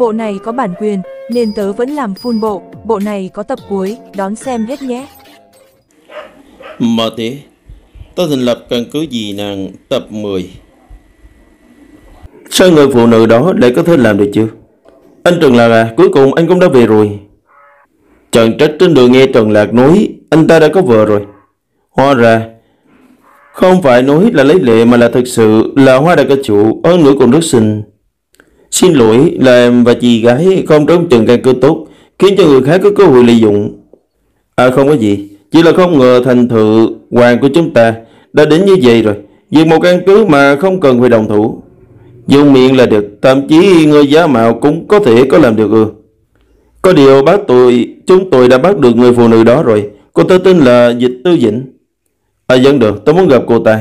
Bộ này có bản quyền, nên tớ vẫn làm full bộ, bộ này có tập cuối, đón xem hết nhé. Mở tế, tôi thành lập căn cứ gì nàng tập 10. Sao người phụ nữ đó lại có thể làm được chứ? Anh Trần Lạc à, cuối cùng anh cũng đã về rồi. Trần trách trên đường nghe Trần Lạc nói anh ta đã có vợ rồi. Hóa ra, không phải nói là lấy lệ mà là thực sự là hoa đại ca chủ, hơn nữa còn rất xinh. Xin lỗi là em và chị gái không trống chừng căn cứ tốt, khiến cho người khác có cơ hội lợi dụng. À không có gì, chỉ là không ngờ thành thự hoàng của chúng ta đã đến như vậy rồi. Vì một căn cứ mà không cần phải đồng thủ. Dùng miệng là được, thậm chí người giá mạo cũng có thể có làm được ư. Có điều bác tôi, chúng tôi đã bắt được người phụ nữ đó rồi. Cô ta tên là Dịch Tư Dĩnh. À vẫn được, tôi muốn gặp cô ta.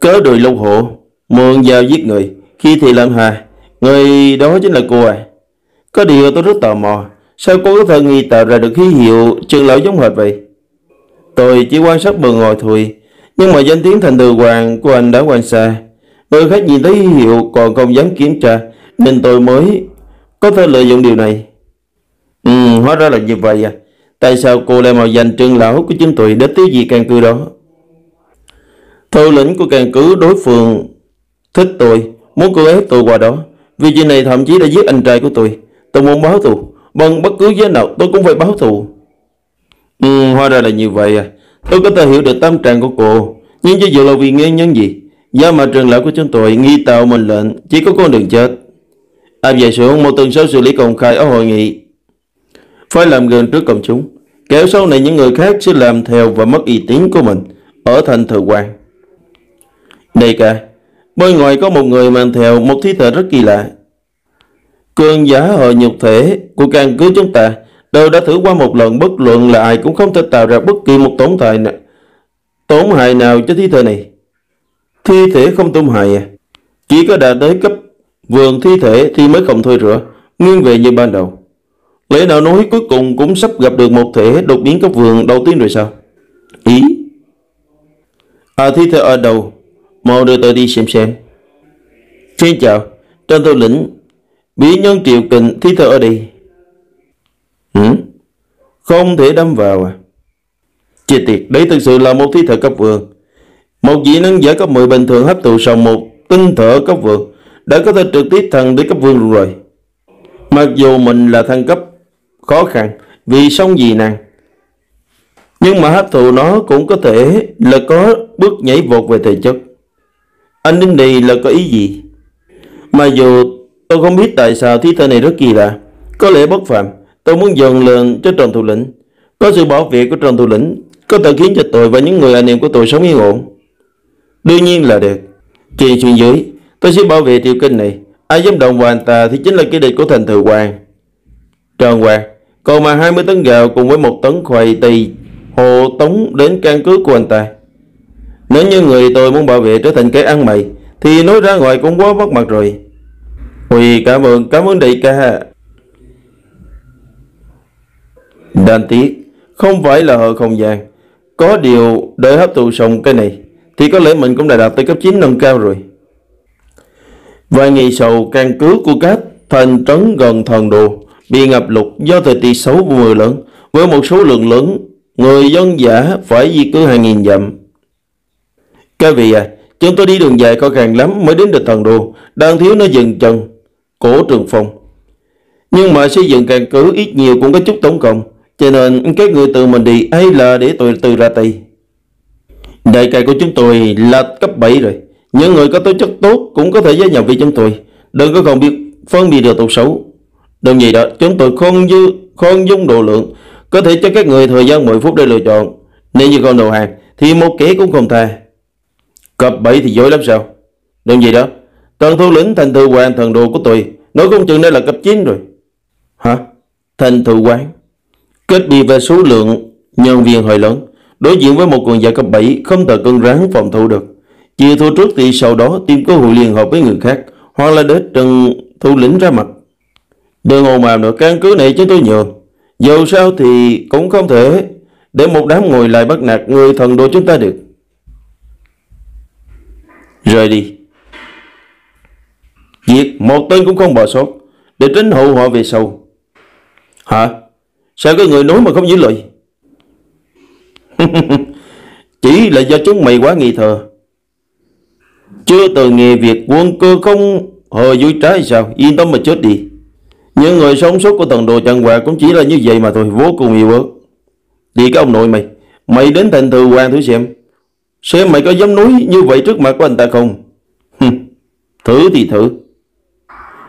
Cớ đùi lục hộ, mượn vào giết người. Khi thì lâm hà, người đó chính là cô à. Có điều tôi rất tò mò, sao cô có thể nghi tạo ra được ký hiệu trường lão giống hệt vậy? Tôi chỉ quan sát bờ ngồi thôi, nhưng mà danh tiếng thành từ hoàng của anh đã quan xa. Người khác nhìn thấy hiệu còn không dám kiểm tra, nên tôi mới có thể lợi dụng điều này. Ừ, hóa ra là như vậy à. Tại sao cô lại mạo danh trương lão của chúng tôi để tiêu diệt căn cứ đó? Thủ lĩnh của căn cứ đối phương thích tôi, muốn cô ấy tôi qua đó. Vì chuyện này thậm chí đã giết anh trai của tôi. Tôi muốn báo thù, bằng bất cứ giá nào tôi cũng phải báo thù. Ừ, hóa ra là như vậy à. Tôi có thể hiểu được tâm trạng của cô, nhưng cho dù là vì nguyên nhân gì, do mà trường lão của chúng tôi nghi tạo mình lệnh chỉ có con đường chết. Áp giải xuống một tuần sau xử lý công khai ở hội nghị. Phải làm gần trước công chúng, kéo sau này những người khác sẽ làm theo và mất uy tín của mình ở thành thừa quan. Đây cả, bên ngoài có một người mang theo một thi thể rất kỳ lạ. Cường giả hội nhục thể của căn cứ chúng ta đều đã thử qua một lần bất luận là ai cũng không thể tạo ra bất kỳ một tổn hại nào, tổn hại nào cho thi thể này. Thi thể không tổn hại à? Chỉ có đạt tới cấp vườn thi thể thì mới không thôi rửa, nguyên về như ban đầu. Lẽ nào nói cuối cùng cũng sắp gặp được một thể đột biến cấp vườn đầu tiên rồi sao? Ý? À thi thể ở đâu? Mau đưa tôi đi xem xem. Xin chào, trên thủ lĩnh, bí nhân triệu kình thi thơ ở đây. Ừ? Không thể đâm vào à? Chết tiệt, đấy thực sự là một thi thợ cấp vườn. Một vị năng giả cấp 10 bình thường hấp thụ sau một tinh thở cấp vườn đã có thể trực tiếp thần đến cấp vương rồi. Mặc dù mình là thăng cấp khó khăn vì sống gì năng nhưng mà hấp thụ nó cũng có thể là có bước nhảy vọt về thể chất. Anh đến đây là có ý gì? Mà dù tôi không biết tại sao thi thể này rất kỳ lạ, có lẽ bất phạm, tôi muốn dần lên cho Trần thủ lĩnh. Có sự bảo vệ của Trần thủ lĩnh có thể khiến cho tôi và những người anh em của tôi sống yên ổn. Đương nhiên là được. Trên chuyện dưới, tôi sẽ bảo vệ tiểu kinh này. Ai dám động vào anh ta thì chính là cái địch của thành thừa hoàng. Trần hoàng, còn mà 20 tấn gạo cùng với một tấn khoai tây hộ tống đến căn cứ của anh ta. Nếu như người tôi muốn bảo vệ trở thành cái ăn mày thì nói ra ngoài cũng quá mất mặt rồi. Huy cảm ơn, cảm ơn đại ca. Đáng tiếc, không phải là hờ không gian. Có điều đợi hấp thụ xong cái này thì có lẽ mình cũng đã đạt tới cấp 9 nâng cao rồi. Vài ngày sau, căn cứ của các thành trấn gần thần đồ bị ngập lụt do thời tiết xấu của mưa lớn với một số lượng lớn người dân giả phải di cư hàng nghìn dặm. Các vị à, chúng tôi đi đường dài có càng lắm mới đến được thần đô, đang thiếu nó dừng chân, cổ trường phong. Nhưng mà xây dựng càng cứ ít nhiều cũng có chút tốn công, cho nên các người tự mình đi hay là để tôi từ ra tay. Đại cài của chúng tôi là cấp 7 rồi. Những người có tố chất tốt cũng có thể gia nhập với chúng tôi. Đừng có còn biết phân biệt được tốt xấu. Đồng gì đó, chúng tôi không dư, không dung độ lượng. Có thể cho các người thời gian 10 phút để lựa chọn. Nếu như còn đầu hàng, thì một kẻ cũng không thà. Cấp 7 thì dối lắm sao? Đừng gì đó. Tần thủ lĩnh thành thư quan thần đồ của tôi. Nói không chừng đây là cấp 9 rồi. Hả? Thành thư quan. Kết đi về số lượng nhân viên hơi lớn. Đối diện với một cường giả cấp 7 không thể cân rắn phòng thủ được. Chỉ thua trước thì sau đó tìm cơ hội liên hợp với người khác hoặc là để Trần thủ Lĩnh ra mặt. Đừng ồn ào nữa, căn cứ này chứ tôi nhường. Dù sao thì cũng không thể để một đám ngồi lại bắt nạt người thần đồ chúng ta được. Rời đi. Diệt một tên cũng không bỏ sót. để tránh hậu họ về sau. Hả? Sao cái người nói mà không giữ lời? Chỉ là do chúng mày quá nghi thờ. Chưa từng nghe việc quân cơ không hờ vui trái sao? Yên tâm mà chết đi. Những người sống sót của thần đồ chẳng hòa cũng chỉ là như vậy mà thôi, vô cùng yêu ớt. Đi cái ông nội mày, mày đến thành thừa hoàng thử xem. Xem mày có dám nói như vậy trước mặt của anh ta không? thử thì thử.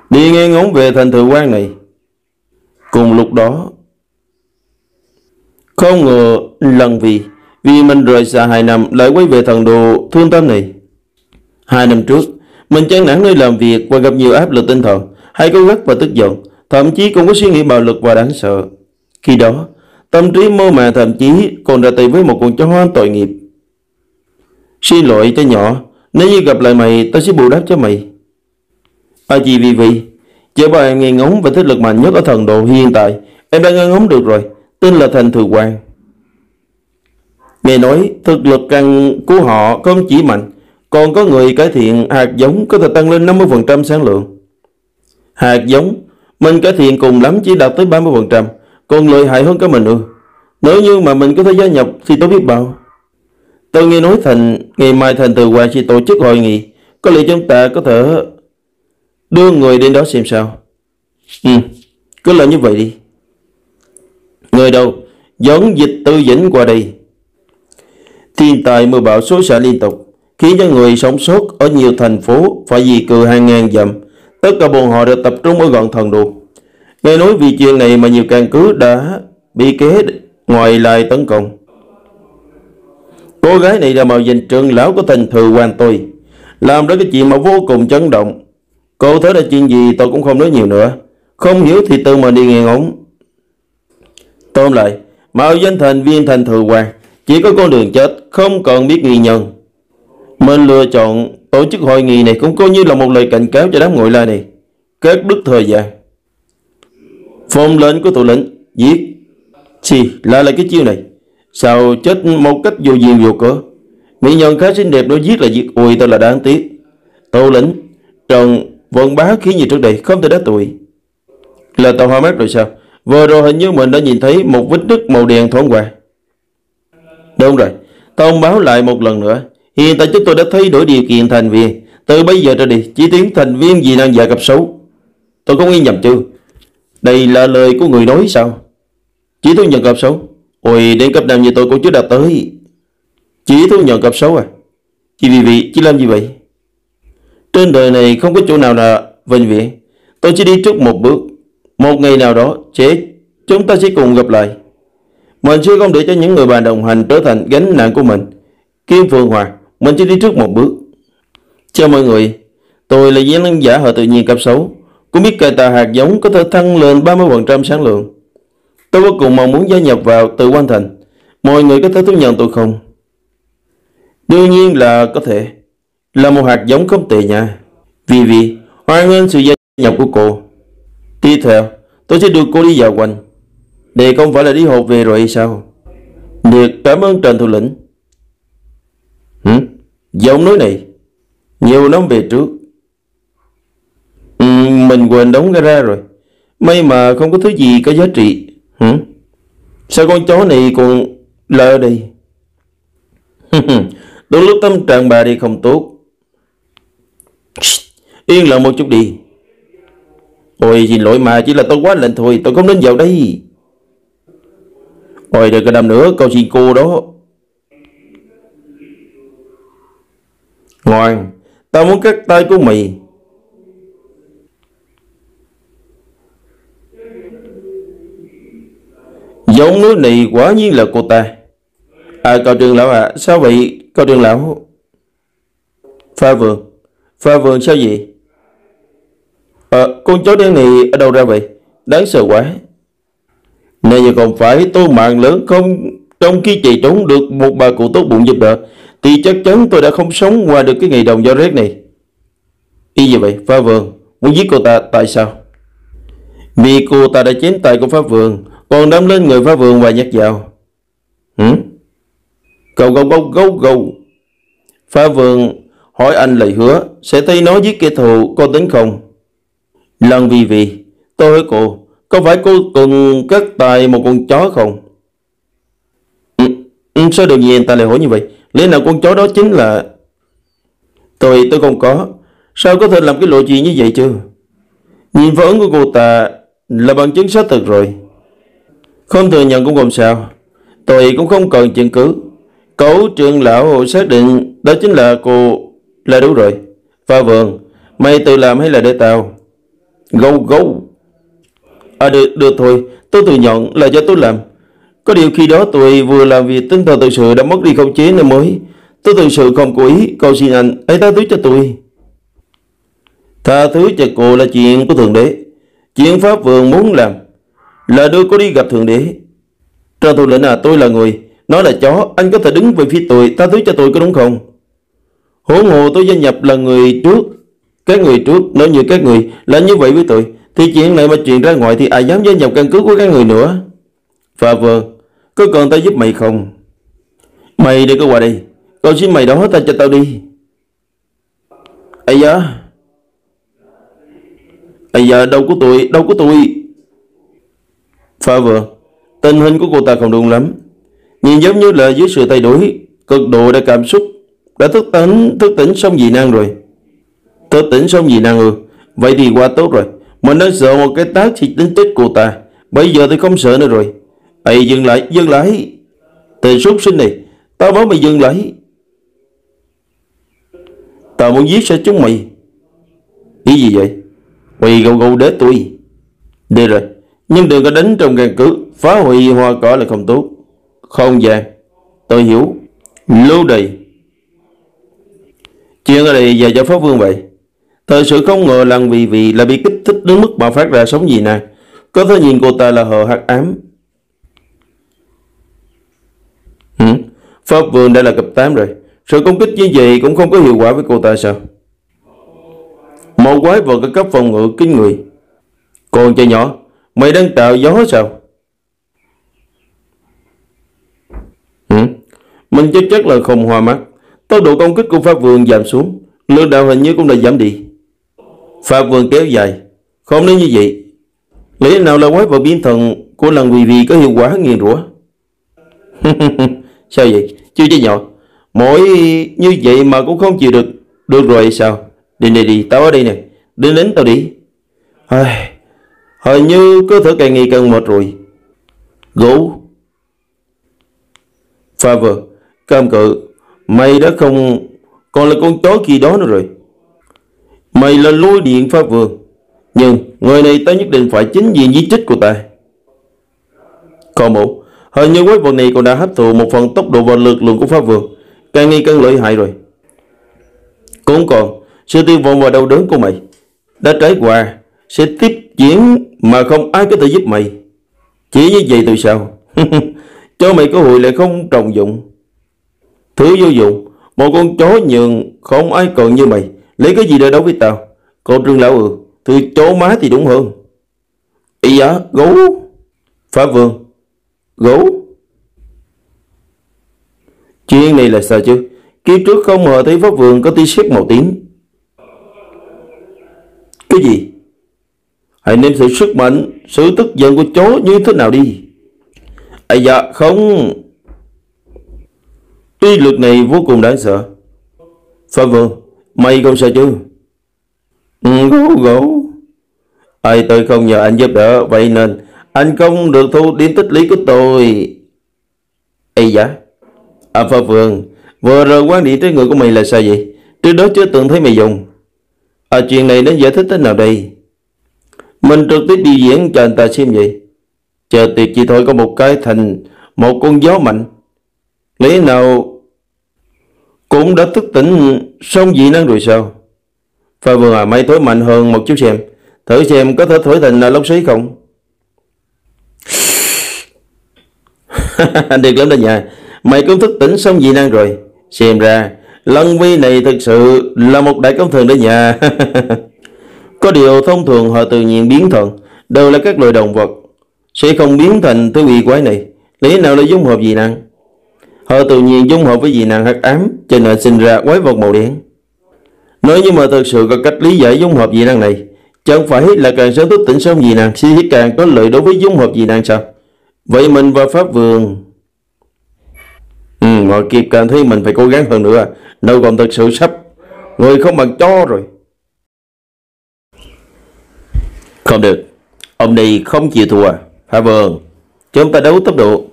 Đi nghe ngóng về thành thừa quan này. Cùng lúc đó, không ngờ lần vì vì mình rời xa hai năm lại quay về thần đồ thương tâm này. Hai năm trước, mình chán nản nơi làm việc và gặp nhiều áp lực tinh thần, hay có gắt và tức giận, thậm chí cũng có suy nghĩ bạo lực và đáng sợ. Khi đó, tâm trí mơ màng thậm chí còn ra tay với một con chó hoang tội nghiệp. Xin lỗi cho nhỏ, nếu như gặp lại mày, tao sẽ bù đắp cho mày. À chị vì vì, chở bà em nghe ngóng về thế lực mạnh nhất ở thần độ hiện tại, em đã nghe ngóng được rồi, tên là Thành Thừa Quang. Nghe nói thực lực căn của họ không chỉ mạnh, còn có người cải thiện hạt giống có thể tăng lên 50% sản lượng. Hạt giống, mình cải thiện cùng lắm chỉ đạt tới 30%, còn lợi hại hơn cả mình nữa. Nếu như mà mình có thể gia nhập thì tôi biết bao. Tôi nghe nói thành ngày mai thành từ hoàng sẽ tổ chức hội nghị, có lẽ chúng ta có thể đưa người đến đó xem sao. Ừ, cứ làm như vậy đi. Người đâu? Dẫn dịch tư dĩnh qua đây. Thiên tai mưa bão số xả liên tục, khiến cho người sống sót ở nhiều thành phố phải di cư hàng ngàn dặm. Tất cả bọn họ đều tập trung ở gọn thần đô. Nghe nói vì chuyện này mà nhiều căn cứ đã bị kế ngoài lại tấn công. Cô gái này là màu dành trường lão của thành thừa hoàng tôi. Làm ra cái chuyện mà vô cùng chấn động. Cô thấy là chuyện gì tôi cũng không nói nhiều nữa. Không hiểu thì tự mà đi nghe ngóng. Tóm lại, mạo danh thành viên thành thừa hoàng chỉ có con đường chết, không cần biết nghi nhân. Mình lựa chọn tổ chức hội nghị này cũng coi như là một lời cảnh cáo cho đám ngồi la này. Kết đứt thời gian. Phong lệnh của thủ lĩnh, giết. Chì, lại là cái chiêu này. Sao chết một cách vô duyên vô cớ. Mỹ nhân khá xinh đẹp nó giết là giết ui tôi là đáng tiếc. Tô lĩnh, Trần vân bá khí như trước đây không thể đá tuổi. Là tàu hoa mát rồi sao? Vừa rồi hình như mình đã nhìn thấy một vết nứt màu đen thoáng qua. Đúng rồi, thông báo lại một lần nữa. Hiện tại chúng tôi đã thay đổi điều kiện thành viên. Từ bây giờ trở đi, chỉ tiến thành viên gì năng giả gặp xấu. Tôi không nghe nhầm chưa? Đây là lời của người nói sao? Chỉ thu nhận gặp xấu. Ôi, đến cấp nào như tôi cũng chưa đạt tới. Chỉ thu nhận cấp xấu à? Chị vì vị chị làm gì vậy? Trên đời này không có chỗ nào là vinh viễn. Tôi chỉ đi trước một bước. Một ngày nào đó, chết, chúng ta sẽ cùng gặp lại. Mình sẽ không để cho những người bạn đồng hành trở thành gánh nặng của mình. Kim Phương Hòa, mình chỉ đi trước một bước. Chào mọi người, tôi là diễn giả hội tự nhiên cấp 6. Cũng biết cài tạo hạt giống có thể thăng lên 30% sản lượng. Tôi vô cùng mong muốn gia nhập vào tự quan thành. Mọi người có thể tiếp nhận tôi không? Đương nhiên là có thể. Là một hạt giống không tệ nha. Vì vì, hoan nghênh sự gia nhập của cô. Tiếp theo, tôi sẽ đưa cô đi dạo quanh. Đây không phải là đi hộp về rồi hay sao? Được, cảm ơn Trần Thủ lĩnh. Hử? Giọng nói này, nhiều năm về trước. Ừ, mình quên đóng ra rồi. May mà không có thứ gì có giá trị. Hử? Sao con chó này còn lơ đi? Đôi lúc tâm trạng bà đi không tốt. Yên lặng một chút đi. Ôi, xin lỗi mà, chỉ là tôi quá lệnh thôi, Tôi không nên vào đây Ôi, đừng có đâm nữa cầu xin cô đó Ngoan, Tao muốn cắt tay của mày Giống núi này quả nhiên là cô ta À cậu trường lão ạ à, Sao vậy cậu trường lão Pha vườn Pha vườn sao vậy À, con chó đen này ở đâu ra vậy? Đáng sợ quá. Này giờ còn phải tôi mạng lớn không trong khi chạy trốn được một bà cụ tốt bụng giúp đỡ thì chắc chắn tôi đã không sống qua được cái ngày đồng gió rét này. Y như vậy, Phá Vườn muốn giết cô ta tại sao? Vì cô ta đã chém tay của Phá Vườn còn đâm lên người Phá Vườn và nhắc vào Hử? Gâu gâu gâu gâu gâu. Phá Vườn hỏi anh lời hứa sẽ thấy nó giết kẻ thù có tính không? Lần vì vì, Tôi hỏi cô, có phải cô từng cất tài một con chó không? Ừ, ừ sao được gì anh ta lại hỏi như vậy? Lẽ nào con chó đó chính là... Tôi, tôi không có. Sao có thể làm cái lộ chuyện như vậy chứ? Nhìn phản ứng của cô ta là bằng chứng xác thực rồi. Không thừa nhận cũng không sao. Tôi cũng không cần chứng cứ. Cậu trưởng lão xác định đó chính là cô là đủ rồi. Pha vườn, mày tự làm hay là để tao? Gâu gâu. À được, được thôi, tôi thừa nhận là do tôi làm. Có điều khi đó tôi vừa làm việc tinh thần thực sự đã mất đi khống chế nên mới. Tôi thực sự không cố ý, cầu xin anh, hãy tha thứ cho tôi. Tha thứ cho cô là chuyện của Thượng Đế. Chuyện Pháp Vườn muốn làm là đưa có đi gặp Thượng Đế. Trong thủ lĩnh à, tôi là người, nó là chó, anh có thể đứng về phía tôi, tha thứ cho tôi có đúng không? Huống hồ tôi gia nhập là người trước. Các người trước, nói như các người là như vậy với tôi, thì chuyện này mà truyền ra ngoài thì ai dám gia nhập căn cứ của các người nữa. Phà vâng, có cần tao giúp mày không? Mày để cái qua đây, con xin mày đó ta cho tao đi. Ây da, Ây da, đâu có tôi, đâu có tôi. Phà vâng, tình hình của cô ta không đúng lắm. Nhìn giống như là dưới sự thay đổi, cực độ đã cảm xúc, đã thức tỉnh, thức tỉnh xong dị năng rồi. Thức tỉnh xong dị năng ư? vậy thì quá tốt rồi. Mình đang sợ một cái tác thì tính tích cô ta. Bây giờ thì không sợ nữa rồi. Ây dừng lại, dừng lại. Tề súc sinh này, tao bảo mày dừng lại. Tao muốn giết sẽ chúng mày. Ý gì vậy? Quỳ gâu gâu đế tôi. Đi rồi, nhưng đừng có đánh trong căn cứ. Phá hủy hoa cỏ là không tốt. Không vàng. Tôi hiểu. Lưu đầy. Chuyện ở đây giờ cho Pháp Vương vậy. Thật sự không ngờ lần vì vì là bị kích thích đến mức bạo phát ra sống gì nè. Có thể nhìn cô ta là hờ hắc ám. Ừ? Pháp Vương đã là cấp 8 rồi. Sự công kích như vậy cũng không có hiệu quả với cô ta sao? Một quái vật có cấp phòng ngự kinh người. Còn chơi nhỏ, mày đang tạo gió sao? Ừ? Mình chắc chắc là không hoa mắt. Tốc độ công kích của Pháp Vương giảm xuống. Lượng đạo hình như cũng đã giảm đi. Pháp Vương kéo dài. Không nên như vậy. Lẽ nào là quái vật biến thần của lần vì vì có hiệu quả nghiền rủa? sao vậy? Chưa chứ nhỏ. Mỗi như vậy mà cũng không chịu được. Được rồi sao? Đi đi đi, tao ở đây nè. Đến đến tao đi. Ai... Hình như cứ thử càng ngày càng mệt rồi. Gỗ. Pha vợ, cam cự, mày đã không còn là con chó khi đó nữa rồi. Mày là lôi điện pháp vương. Nhưng người này ta nhất định phải chính diện di trích của ta. Còn một, hình như quái vật này còn đã hấp thụ một phần tốc độ và lực lượng của pháp vương. Càng ngày càng lợi hại rồi. Cũng còn, sự tiêu vọng và đau đớn của mày đã trải qua sẽ tiếp diễn mà không ai có thể giúp mày. Chỉ như vậy từ sao? Cho mày cơ hội lại không trọng dụng. Thứ vô dụng, một con chó nhường không ai còn như mày. Lấy cái gì để đấu với tao? Còn trương lão ừ, từ chó má thì đúng hơn. Ý giá, gấu. Pháp vương, gấu. Chuyện này là sao chứ? Kiếp trước không ngờ thấy Pháp Vương có tí xếp màu tím. Cái gì? Hãy nếm sự sức mạnh, sự tức giận của chó như thế nào đi. À dạ, không. Uy lực này vô cùng đáng sợ. Pháp Vương, mày không sợ chứ? Ừ, gấu gấu. Ai tôi không nhờ anh giúp đỡ, vậy nên anh không được thu điểm tích lý của tôi. Ây dạ. À Pháp Vương, vừa rồi quan điểm trên người của mày là sao vậy? Trước đó chưa từng thấy mày dùng. À chuyện này nên giải thích thế nào đây? Mình trực tiếp biểu diễn cho anh ta xem vậy. Chờ tiệc chỉ thôi có một cái thành một con gió mạnh. Lý nào cũng đã thức tỉnh xong dị năng rồi sao? Pha vừa à mày thổi mạnh hơn một chút xem. Thử xem có thể thổi thành là lốc xoáy không? Được lắm đó nhà. Mày cũng thức tỉnh xong dị năng rồi. Xem ra, Lân Vi này thực sự là một đại công thường đó nhà. Có điều thông thường họ tự nhiên biến thần, đều là các loài động vật, sẽ không biến thành thứ quỷ quái này. Lý nào là dung hợp dị năng? Họ tự nhiên dung hợp với dị năng hắc ám, cho nên sinh ra quái vật màu đen. Nếu như mà thực sự có cách lý giải dung hợp dị năng này, Chẳng phải là càng sớm thức tỉnh sớm gì nàng sẽ càng có lợi đối với dung hợp gì nàng sao Vậy mình và Pháp vườn Ừ, ngồi kịp càng thấy mình phải cố gắng hơn nữa Đâu còn thực sự sắp Người không bằng cho rồi Không được. Ông đi không chịu thua. Pháp Vương? Chúng ta đấu tốc độ.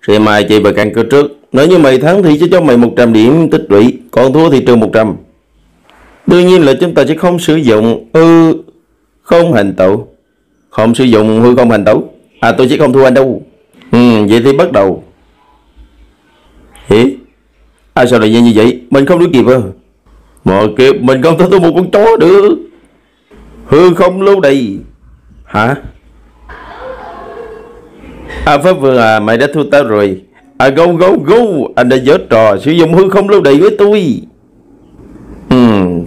Rồi mai chị vào căn cơ trước. Nếu như mày thắng thì sẽ cho mày 100 điểm tích lũy. Còn thua thì trừ 100 Đương nhiên là chúng ta sẽ không sử dụng hư không hành tẩu. Không sử dụng hư không hành tẩu. À tôi sẽ không thua anh đâu. Ừ vậy thì bắt đầu. Hỉ À sao lại nhanh như vậy? Mình không đuổi kịp à? Mà kịp mình không thể thua một con chó được. Hư không lâu đầy. Hả? À Pháp Vương à mày đã thua tao rồi. À go go go Anh đã dở trò sử dụng hư không lâu đầy với tôi. Ừ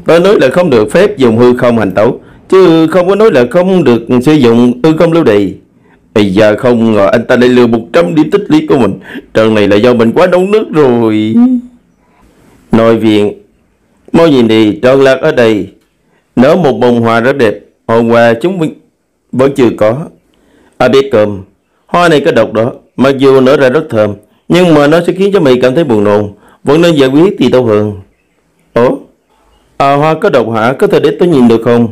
Tao nói là không được phép dùng hư không hành tẩu Chứ không có nói là không được sử dụng hư không lưu đầy Bây giờ không ngờ anh ta lại lừa 100 điểm tích lũy của mình. Trận này là do mình quá nấu nước rồi. Nội viện Mau nhìn đi tròn lạc ở đây. Nở một bông hoa rất đẹp. Hôm qua chúng mình vẫn chưa có. À biết cơm? Hoa này có độc đó. Mặc dù nở ra rất thơm, Nhưng mà nó sẽ khiến cho mày cảm thấy buồn nôn. Vẫn nên giải quyết thì tốt hơn. Ủa? À hoa có độc hả? Có thể để tôi nhìn được không?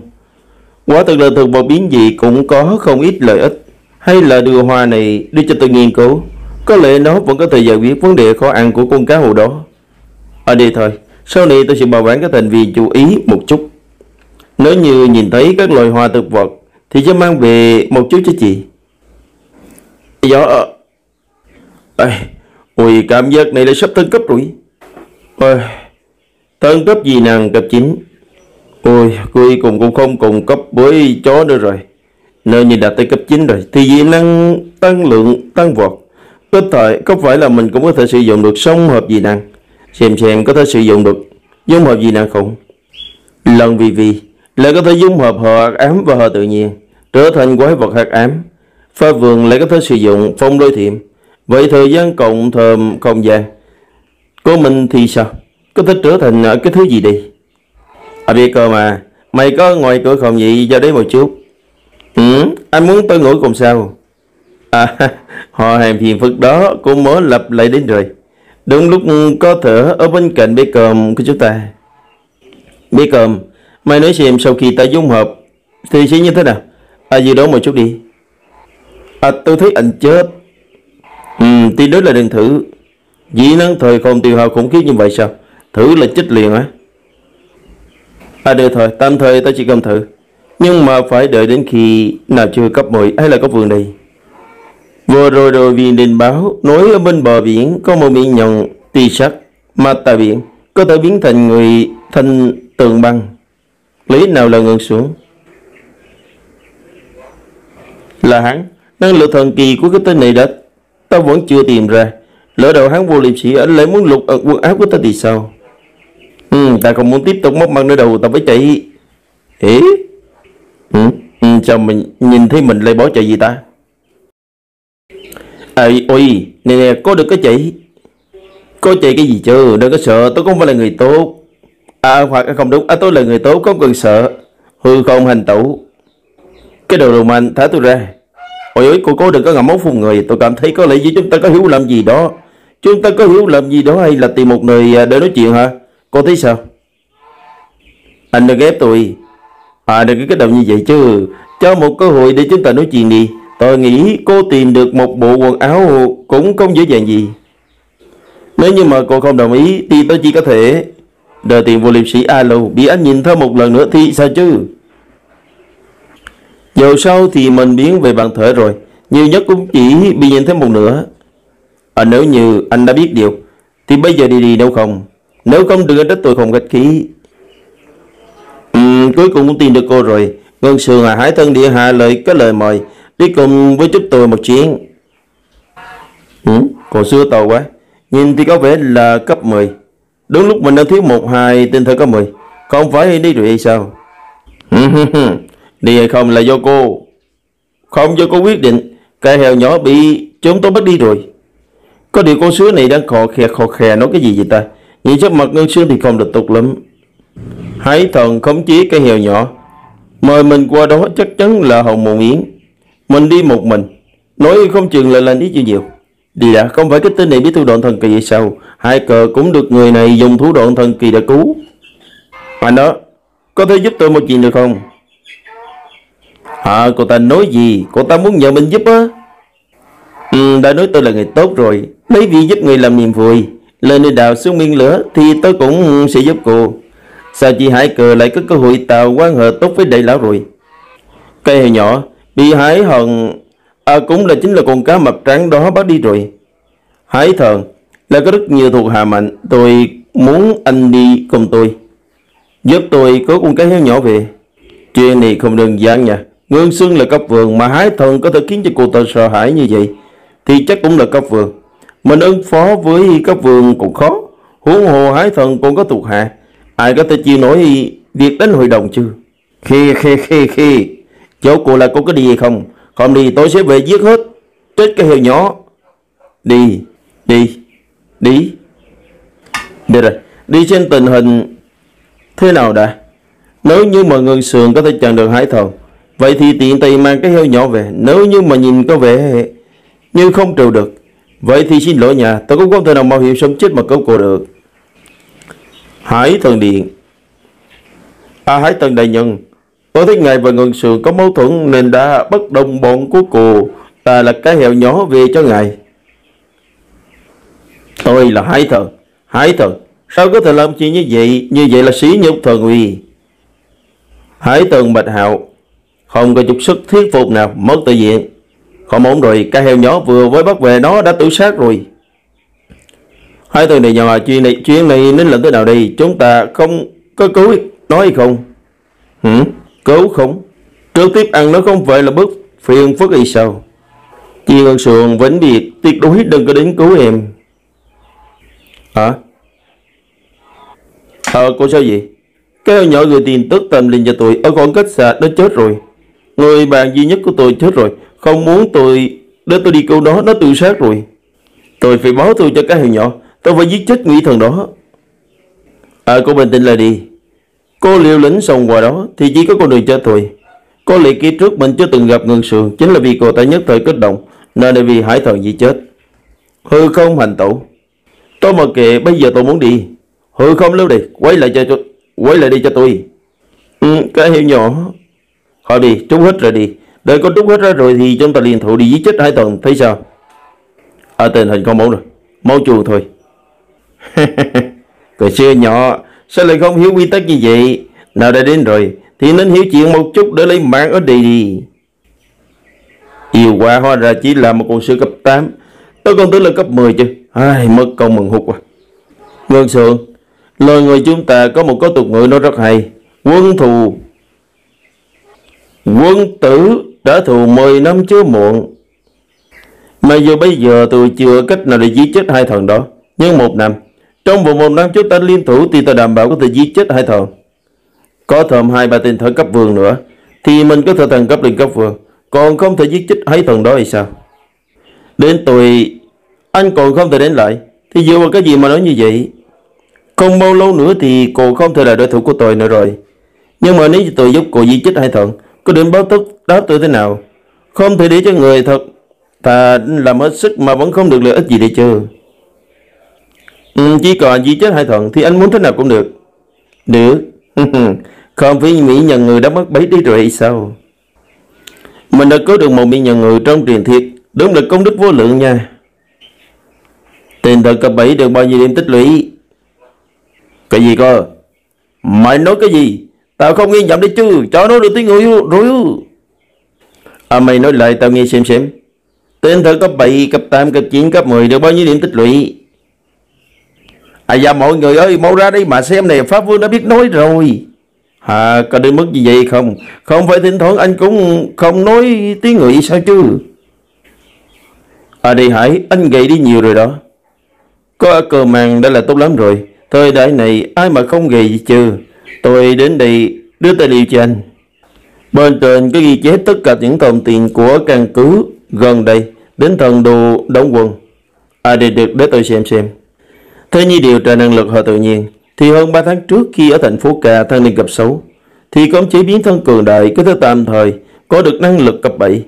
Quả thực là thực vật biến gì cũng có không ít lợi ích. Hay là đưa hoa này đi cho tôi nghiên cứu. Có lẽ nó vẫn có thể giải quyết vấn đề khó ăn của con cá hồ đó. À đi thôi. Sau này tôi sẽ bảo quản các thành viên chú ý một chút. Nếu như nhìn thấy các loài hoa thực vật thì cho mang về một chút cho chị. Dạ Ê, Ui cảm giác này là sắp thân cấp rồi. Ôi, Thân cấp gì nàng cấp chín? Ôi cuối cùng cũng không cùng cấp với chó nữa rồi. Nếu như đạt tới cấp 9 rồi Thì dị năng tăng lượng tăng vọt. Có thể có phải là mình cũng có thể sử dụng được song hợp dị năng? Xem xem có thể sử dụng được dung hợp dị năng không? Lần vì vì lại có thể dung hợp hờ ám và hờ tự nhiên. Trở thành quái vật hạt ám Pha vườn lại có thể sử dụng phong đôi thiệm Vậy thời gian cộng thơm không gian Của mình thì sao? Có thể trở thành cái thứ gì đi À biết cơ mà. Mày có ngoài cửa không vậy? Ra đấy một chút. Ừ anh muốn tôi ngủ cùng sao? À họ hàng phiền phức đó cũng mới lập lại đến rồi. Đúng lúc có thở ở bên cạnh bê cơm của chúng ta. Bê cơm Mày nói xem sau khi ta dung hợp Thì sẽ như thế nào? À gì đó một chút đi. À tôi thấy anh chết. Ừ thì đó là đừng thử. Dĩ năng thời không tiêu hao khủng khiếp như vậy sao? Thử là chết liền á. À được thôi, tạm thời ta chỉ cầm thử. Nhưng mà phải đợi đến khi nào chưa cấp 10 hay là cấp vườn đây. Vừa rồi đội viên đình báo Nói ở bên bờ biển có một miệng nhọn tì sắt Mà tại biển, có thể biến thành người thành tường băng. Lý nào là ngừng xuống? Là hắn Năng lực thần kỳ của cái tên này đã ta vẫn chưa tìm ra Lỡ đầu hắn vô liêm sĩ Anh lại muốn lục ở quần áo của ta thì sao Ừ, ta không muốn tiếp tục mất mặt nữa đâu, ta phải chạy. Hỉ? Ừ, ừ, sao mình nhìn thấy mình lại bỏ chạy gì ta? Ê, ôi, nè nè, có được cái chạy. Có chạy cái gì chứ, đừng có sợ, tôi không phải là người tốt. À, hoặc không đúng, à, tôi là người tốt, không cần sợ. Hư không hành tẩu. Cái đồ đồ mạnh, thả tôi ra. Ôi ấy cô cố đừng có ngậm máu phun người, tôi cảm thấy có lẽ gì chúng ta có hiểu lầm gì đó. Chúng ta có hiểu lầm gì đó hay là tìm một người à, để nói chuyện hả? Cô thấy sao? Anh đừng ép tôi. À đừng có kích động như vậy chứ. Cho một cơ hội để chúng ta nói chuyện đi. Tôi nghĩ cô tìm được một bộ quần áo cũng không dễ dàng gì. Nếu như mà cô không đồng ý thì tôi chỉ có thể đợi tiền vô liêm sĩ alo bị anh nhìn thêm một lần nữa thì sao chứ? Dầu sau thì mình biến về bản thể rồi. Nhiều nhất cũng chỉ bị nhìn thấy một nửa. À, nếu như anh đã biết điều thì bây giờ đi đi đâu không? Nếu không đừng trách tôi không gạch khí. Uhm, Cuối cùng cũng tìm được cô rồi. Ngân Sương à Hải Thân Địa Hạ lời cái lời mời Đi cùng với chúng tôi một chuyến. Ừ, Còn xưa tàu quá. Nhìn thì có vẻ là cấp 10 Đúng lúc mình đang thiếu một hai tên thơ cấp 10 Không phải đi rồi hay sao? Đi hay không là do cô Không do cô quyết định Cái heo nhỏ bị chúng tôi bắt đi rồi Có điều con sứa này đang khò khè khò khè nói cái gì vậy ta Nhìn sắc mặt ngân sương thì không được tục lắm Hãy thần khống chế cái heo nhỏ Mời mình qua đó chắc chắn là Hồng Mộng Yến. Mình đi một mình. Nói không chừng là lành ít chưa nhiều. Đi đã, không phải cái tên này biết thủ đoạn thần kỳ vậy sao? Hai cờ cũng được người này dùng thủ đoạn thần kỳ để cứu. Anh đó, có thể giúp tôi một chuyện được không? Hả, cô ta nói gì? Cô ta muốn nhờ mình giúp á? Ừ, đã nói tôi là người tốt rồi. Mấy vị giúp người làm niềm vui. Lên nơi đào xuống miên lửa thì tôi cũng sẽ giúp cô. Sao chị Hải Cờ lại có cơ hội tạo quan hệ tốt với đại lão rồi? Cây hề nhỏ, bị Hải Hần à, cũng là chính là con cá mập trắng đó bắt đi rồi. Hải Thần là có rất nhiều thuộc hạ mạnh. Tôi muốn anh đi cùng tôi. Giúp tôi có con cá heo nhỏ về. Chuyện này không đơn giản nha. Ngân Xuân là cấp vườn mà hái Thần có thể khiến cho cô ta sợ hãi như vậy. Thì chắc cũng là cấp vườn. Mình ứng phó với cấp vườn cũng khó. Huống hồ hái Thần cũng có thuộc hạ. Ai có thể chịu nổi việc đánh hội đồng chứ? Khi khi khi khi Chỗ cô là cô có đi hay không? Không đi tôi sẽ về giết hết. Chết cái heo nhỏ. Đi, đi, đi. Được rồi, đi trên tình hình thế nào đã? Nếu như mà ngân sườn có thể chặn được hải thần, vậy thì tiện tay mang cái heo nhỏ về. Nếu như mà nhìn có vẻ như không trừ được, vậy thì xin lỗi nhà, tôi cũng không thể nào mạo hiểm sống chết mà cứu cô được. Hải thần điện. À Hải thần đại nhân Tôi thấy ngài và ngân sườn có mâu thuẫn Nên đã bất đồng bọn của cô. Ta là cái heo nhỏ về cho ngài. Tôi là Hải thần. Hải thần Sao có thể làm chuyện như vậy? Như vậy là sĩ nhục thần uy. Hải thần bạch hạo không có chút sức thuyết phục nào, Mất tự diện. Không ổn rồi, Cái heo nhỏ vừa mới bắt về nó đã tự sát rồi. Hai từ này nhỏ chuyện này chuyện này nên làm thế nào đi chúng ta không có cứu nói không? Hử? Cứu không? Trực tiếp ăn nó không phải là bước phiền phức gì sao? Chi ngân sườn vĩnh biệt tuyệt đối, đừng có đến cứu em. Hả? Ờ cô sao vậy? cái nhỏ gửi tin tức tâm linh cho tôi, ở khoảng cách xa, nó chết rồi người bạn duy nhất của tôi chết rồi không muốn tôi để tôi đi câu đó nó tự sát rồi. Tôi phải báo thù cho cái thằng nhỏ Tôi phải giết chết nghĩ thần đó. À cô bình tĩnh lại đi. Cô liều lĩnh xong qua đó Thì chỉ có con đường chết thôi. Có lẽ kia trước mình chưa từng gặp ngân sườn Chính là vì cô ta nhất thời kích động Nên là vì hải thần gì chết. Hư không hành tẩu. Tôi mà kệ bây giờ tôi muốn đi. Hư không lưu đi Quay lại cho tôi Quay lại đi cho tôi. Ừ, Cái hiệu nhỏ. Họ đi, trúng hết rồi đi. Đợi có trúng hết ra rồi thì chúng ta liền thủ đi giết chết hải thần Thấy sao? À tình hình không ổn rồi. Mau chuồng thôi. Cười xưa nhỏ, Sao lại không hiểu quy tắc như vậy? Nào đã đến rồi, Thì nên hiểu chuyện một chút để lấy mạng ở đây đi. Yêu quá, hóa ra chỉ là một con sư cấp 8 Tôi còn tưởng là cấp 10 chứ. Ai, mất công mừng hụt quá. Vâng, Ngân Sượng Lời người chúng ta có một câu tục ngữ nó rất hay. Quân thù. Quân tử đã thù 10 năm chưa muộn Mà dù bây giờ tôi chưa cách nào để giết chết hai thần đó Nhưng một năm, trong vòng một năm chúng ta liên thủ thì ta đảm bảo có thể giết chết hai thần. Có thêm hai ba tên thợ cấp vương nữa, thì mình có thể thần cấp lên cấp vương. Còn không thể giết chết hai thần đó thì sao? Đến tuổi anh còn không thể đến lại, thì dựa vào cái gì mà nói như vậy? Không bao lâu nữa thì cô không thể là đối thủ của tôi nữa rồi. Nhưng mà nếu tôi giúp cô giết chết hai thần có điểm báo tức đó tôi thế nào? Không thể để cho người thật thà làm hết sức mà vẫn không được lợi ích gì để chơi. Ừ, chỉ còn duy chết hai thuận thì anh muốn thế nào cũng được. Được. Không phải mỹ nhân người đã mất bấy đi rồi hay sao? Mình đã cứu được một mỹ nhân người trong truyền thuyết. Đúng là công đức vô lượng nha. Tiền thật cấp bảy được bao nhiêu điểm tích lũy? Cái gì cơ? Mày nói cái gì? Tao không nghe nhầm đấy chứ. Cho nó được tiếng người rồi. À mày nói lại tao nghe xem xem. Tên thật cấp 7, cấp 8, cấp 9, cấp 10 được bao nhiêu điểm tích lũy? À dạ mọi người ơi mau ra đây mà xem này, Pháp Vương đã biết nói rồi À có đến mức gì vậy không Không phải thỉnh thoảng anh cũng không nói tiếng người sao chứ À đi Hải Anh gầy đi nhiều rồi đó Có cờ màng đã là tốt lắm rồi Thời đại này ai mà không gầy gì chứ Tôi đến đây đưa tài liệu cho anh Bên trên có ghi chép tất cả những thông tin của căn cứ gần đây đến thần đồ đóng quân. À để được để tôi xem xem. thế như điều tra năng lực họ tự nhiên, thì hơn 3 tháng trước khi ở thành phố Cà thân niên gặp xấu, thì công chế biến thân cường đại có thể tạm thời có được năng lực cấp 7.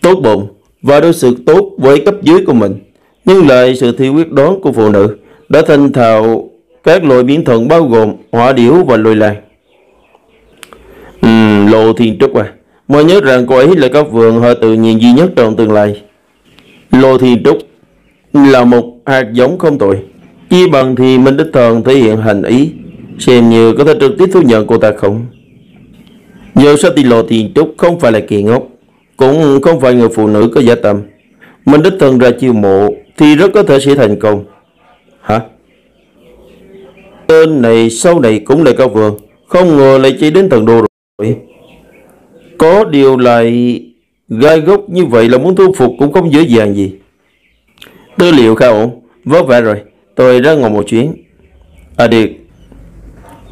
Tốt bụng và đối xử tốt với cấp dưới của mình, nhưng lại sự thiếu quyết đoán của phụ nữ đã thành thạo các loại biến thần bao gồm hỏa điểu và lôi lai. Ừm, Lộ Thiên Trúc à, mới nhớ rằng cô ấy là các vườn họ tự nhiên duy nhất trong tương lai. Lô Thiên Trúc là một hạt giống không tội. Chi bằng thì Minh đức Thần thể hiện hành ý, xem như có thể trực tiếp thu nhận cô ta không. Dù sao thì Lô Thiên Trúc không phải là kỳ ngốc, cũng không phải người phụ nữ có giả tâm. Minh đức Thần ra chiêu mộ thì rất có thể sẽ thành công. Hả? Tên này sau này cũng là cao vườn, không ngờ lại chỉ đến thần đồ rồi. Có điều lại gai gốc như vậy là muốn thu phục cũng không dễ dàng gì. Tư liệu khá ổn, vất vả rồi, tôi ra ngồi một chuyến. À được,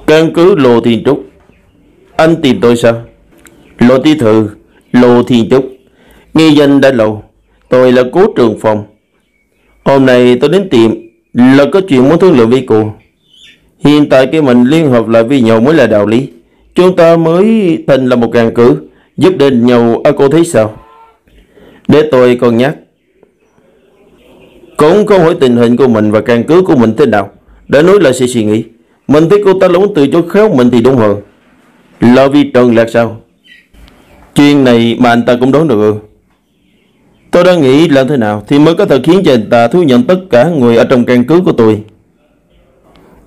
căn cứ Lô Thiên Trúc. Anh tìm tôi sao? Lô Tí thự Lô Thiên Trúc. Nghe danh đã lâu, tôi là cố trường phòng. Hôm nay tôi đến tìm là có chuyện muốn thương lượng với cô. Hiện tại cái mình liên hợp lại với nhau mới là đạo lý. Chúng ta mới thành là một càng cứ, giúp đền nhau, à, cô thấy sao? Để tôi còn nhắc. Cũng không hỏi tình hình của mình và căn cứ của mình thế nào. Đã nói là sẽ suy nghĩ. Mình thấy cô ta là từ chỗ khéo mình thì đúng hơn. Là vì Trần Lạc sao? Chuyện này mà anh ta cũng đoán được? Tôi đang nghĩ làm thế nào thì mới có thể khiến cho anh ta thú nhận tất cả người ở trong căn cứ của tôi.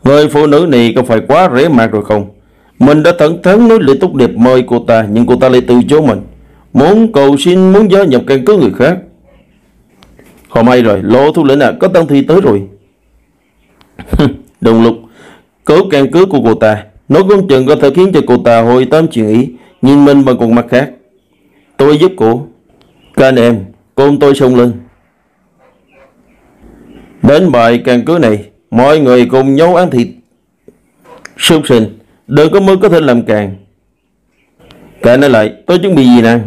Người phụ nữ này có phải quá rẻ mạt rồi không? Mình đã thẳng thắn nói lời tốt đẹp mời cô ta nhưng cô ta lại từ chối mình. Muốn cầu xin muốn gia nhập căn cứ người khác. Không may rồi, lỗ thu lĩnh à, có tăng thi tới rồi. Đồng lục, cứu căn cứ của cô ta, nó cũng chừng có thể khiến cho cô ta hồi tâm chuyện ý, nhìn mình bằng con mắt khác. Tôi giúp cô. Các anh em, cùng tôi xông lên. Đến bài căn cứ này, mọi người cùng nhau ăn thịt. sương sinh, đừng có mơ có thể làm càng. Cả nói lại, tôi chuẩn bị gì nè?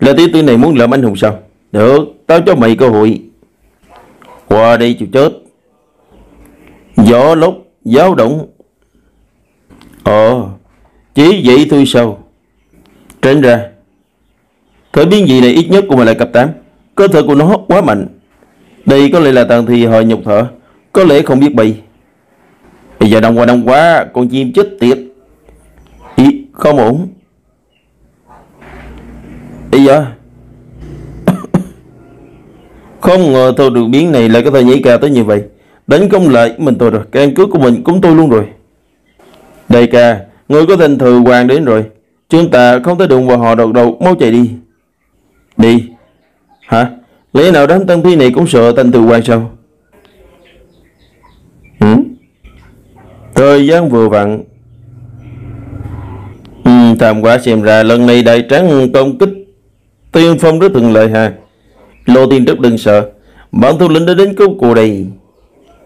Là tiểu tử này muốn làm anh hùng sao? Được, tao cho mày cơ hội. Qua đây chịu chết. Gió lốc, Giáo động. ờ chỉ vậy thôi sao? Tránh ra. Thời biến gì này ít nhất cũng là cấp 8. Cơ thể của nó quá mạnh. Đây có lẽ là tàn thì hồi nhục thở. Có lẽ không biết bay. Bây giờ đông qua đông quá, con chim chết tiệt. Ý, không ổn. Bây giờ Không ngờ thôi đường biến này lại có thể nhảy cao tới như vậy. Đánh công lại mình tôi rồi Căn cứ của mình cũng tôi luôn rồi. Đại ca Người có tình thừa hoàng đến rồi. Chúng ta không thể đụng vào họ đầu đầu Mau chạy đi. Đi. Hả? Lẽ nào đám tăng thi này cũng sợ thành thừa hoàng sao? Thời gian vừa vặn. Ừ, Tham quả xem ra lần này đại tráng công kích Tiên phong rất thuận lợi ha. Lô tiên rất đừng sợ. Bản thủ lĩnh đã đến cứu cô đây.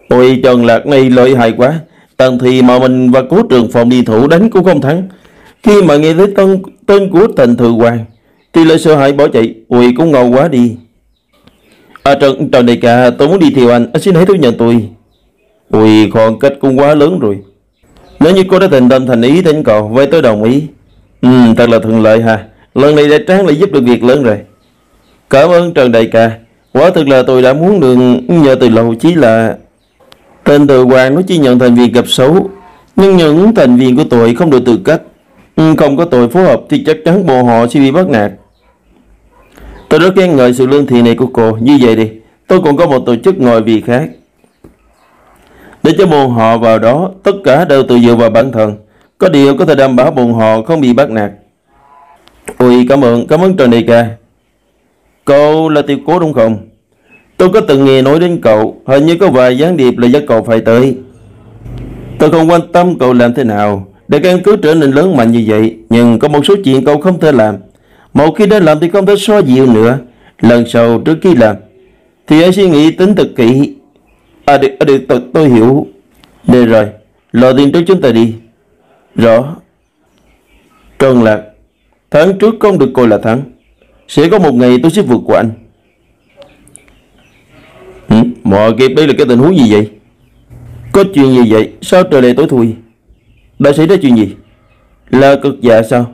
Ôi Trần Lạc này lợi hại quá. Tần thì mà mình và cố trường phòng đi thủ đánh cũng không thắng. Khi mà nghe thấy tên, tên của thành thừa hoàng Thì lại sợ hãi bỏ chạy. Ôi cũng ngầu quá đi. À Trần, Trần đại ca tôi muốn đi theo anh. Anh xin hãy thu nhận tôi ui còn cách cũng quá lớn rồi. Nếu như cô đã thành tâm thành ý đến cậu, Vậy tôi đồng ý. Ừ thật là thuận lợi ha. Lần này đại tráng lại giúp được việc lớn rồi. Cảm ơn Trần Đại ca. Quả thực là tôi đã muốn được nhờ từ lâu chí là Tên từ hoàng nó chỉ nhận thành viên gặp xấu, Nhưng những thành viên của tôi không được tự cách ừ, Không có tội phối hợp Thì chắc chắn bộ họ sẽ bị bắt nạt. Tôi rất khen ngợi sự lương thiện này của cô. Như vậy đi, Tôi còn có một tổ chức ngồi vì khác. Để cho bọn họ vào đó Tất cả đều tự dựa vào bản thân Có điều có thể đảm bảo bọn họ không bị bắt nạt Ôi cảm ơn, cảm ơn Trần Đại ca. Cậu là tiểu cố đúng không? Tôi có từng nghe nói đến cậu, hình như có vài gián điệp là do cậu phải tới. Tôi không quan tâm cậu làm thế nào, để căn cứ trở nên lớn mạnh như vậy, nhưng có một số chuyện cậu không thể làm. Một khi đã làm thì không thể xóa dịu nữa. Lần sau trước khi làm, thì hãy suy nghĩ tính thật kỹ. À được, à, được tôi, tôi hiểu. Được rồi, lo tiền trước chúng ta đi. Rõ. Trần Lạc Tháng trước không được coi là thắng Sẽ có một ngày tôi sẽ vượt qua anh ừ, Mọi kịp đây là cái tình huống gì vậy Có chuyện gì vậy Sao trời lại tối thui Đã xảy ra chuyện gì Là cực dạ sao?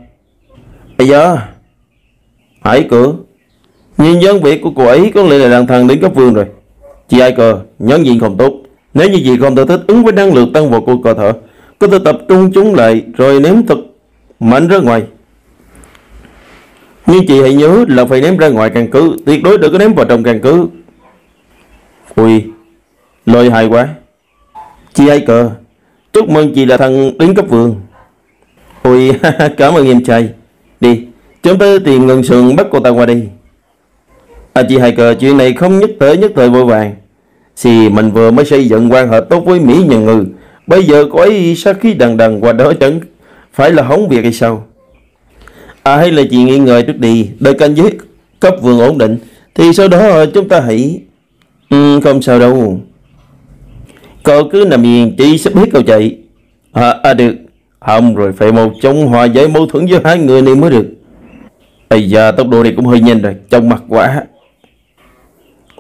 Ây da, Hải cửa. Nhìn dáng vẻ của cô ấy có lẽ là đàn thằng đến cấp vương rồi. Chị ai cờ, nhấn diện không tốt. Nếu như chị không thể thích ứng với năng lượng tăng vọt của cơ thể, có thể tập trung chúng lại rồi ném thật mạnh ra ngoài. Nhưng chị hãy nhớ là phải ném ra ngoài căn cứ, tuyệt đối đừng có ném vào trong căn cứ. Ui, lời hài quá. Chị ai cờ, chúc mừng chị là thằng đến cấp vương. Ui, cảm ơn em trai. Đi, chúng ta tìm ngân sườn bắt cô ta qua đi. À chị hài cờ chuyện này không nhất thể nhất thời vội vàng. Thì mình vừa mới xây dựng quan hệ tốt với Mỹ nhà ngư. Bây giờ có ấy sát khí đằng đằng qua đó chẳng phải là hóng việc hay sao? À hay là chị nghỉ ngơi trước đi, đợi canh giới cấp vườn ổn định. Thì sau đó chúng ta hãy... Ừ, không sao đâu. Cậu cứ nằm yên, chị sắp hết câu chạy. À, à được. Không rồi, phải một trong hòa giải mâu thuẫn giữa hai người này mới được. Ây da, tốc độ này cũng hơi nhanh rồi, trong mặt quá.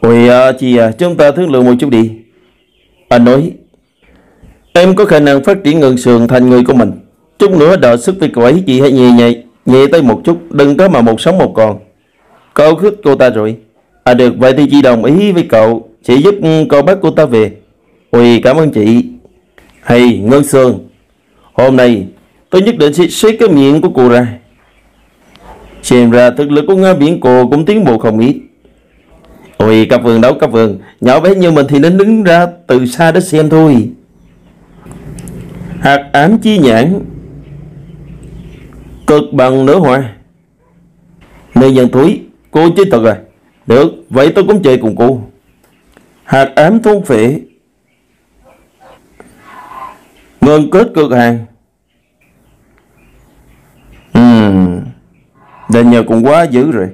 Ôi à, ờ, chị ờ, à, chúng ta thương lượng một chút đi. Anh nói, em có khả năng phát triển ngân sườn thành người của mình. Chút nữa đợi sức với cậu ấy chị hãy nhẹ nhẹ, nhẹ tay một chút, đừng có mà một sống một còn. Cậu khích cô ta rồi. À được, vậy thì chị đồng ý với cậu, sẽ giúp ừ, cậu bắt cô ta về. Ôi cảm ơn chị. Hay Ngân Sương, hôm nay tôi nhất định sẽ xếp cái miệng của cô ra. Xem ra thực lực của Nga biển cô cũng tiến bộ không ít. Ôi, các vườn đấu, các vườn Nhỏ bé như mình thì nên đứng ra từ xa để xem thôi. Hạt ám chi nhãn. Cực bằng nửa hoa. Nữ nhân thúi Cô chết thật rồi. Được, Vậy tôi cũng chơi cùng cô. Hạt ám thôn phệ. Ngân kết cực hàng. Ừ Đền nhờ cũng quá dữ rồi.